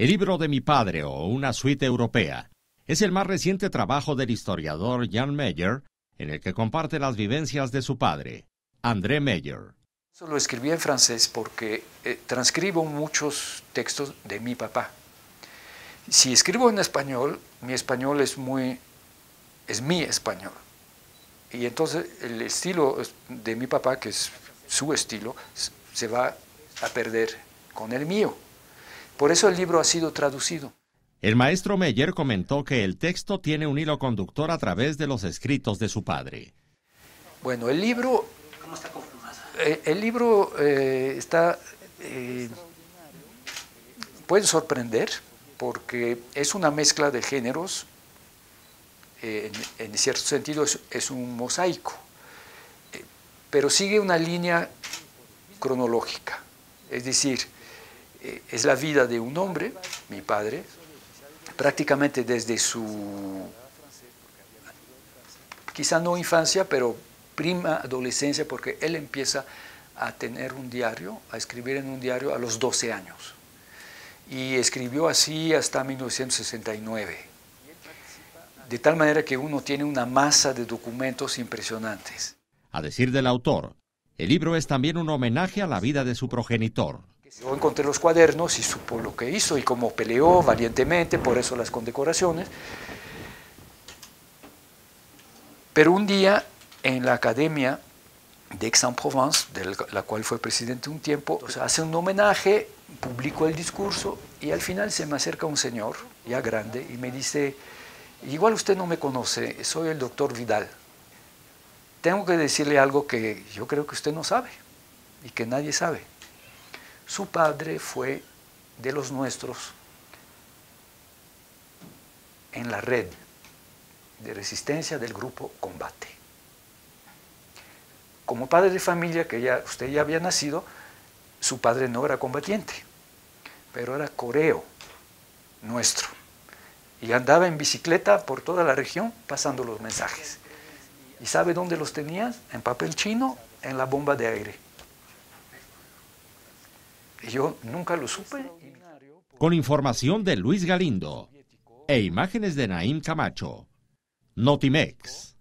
El libro de mi padre o una suite europea es el más reciente trabajo del historiador Jan Meyer en el que comparte las vivencias de su padre, André Meyer. Eso lo escribí en francés porque eh, transcribo muchos textos de mi papá. Si escribo en español, mi español es muy es mi español. Y entonces el estilo de mi papá, que es su estilo, se va a perder con el mío. Por eso el libro ha sido traducido. El maestro Meyer comentó que el texto tiene un hilo conductor a través de los escritos de su padre. Bueno, el libro... ¿Cómo está conformado? Eh, el libro eh, está... Eh, puede sorprender porque es una mezcla de géneros, en, cierto sentido es un mosaico, pero sigue una línea cronológica, es decir, eh, es la vida de un hombre, mi padre, prácticamente desde su, quizá no infancia, pero prima adolescencia, porque él empieza a tener un diario, a escribir en un diario a los 12 años. Y escribió así hasta 1969. De tal manera que uno tiene una masa de documentos impresionantes. A decir del autor, el libro es también un homenaje a la vida de su progenitor, yo encontré los cuadernos y supo lo que hizo y cómo peleó valientemente, por eso las condecoraciones. Pero un día en la Academia de Aix-en-Provence, de la cual fue presidente un tiempo, hace un homenaje, publicó el discurso y al final se me acerca un señor, ya grande, y me dice, igual usted no me conoce, soy el doctor Vidal. Tengo que decirle algo que yo creo que usted no sabe y que nadie sabe. Su padre fue de los nuestros en la red de resistencia del grupo Combate. Como padre de familia, que ya, usted ya había nacido, su padre no era combatiente, pero era coreo nuestro. Y andaba en bicicleta por toda la región pasando los mensajes. ¿Y sabe dónde los tenía? En papel chino, en la bomba de aire. Yo nunca lo supe. Con información de Luis Galindo e imágenes de Naim Camacho. Notimex.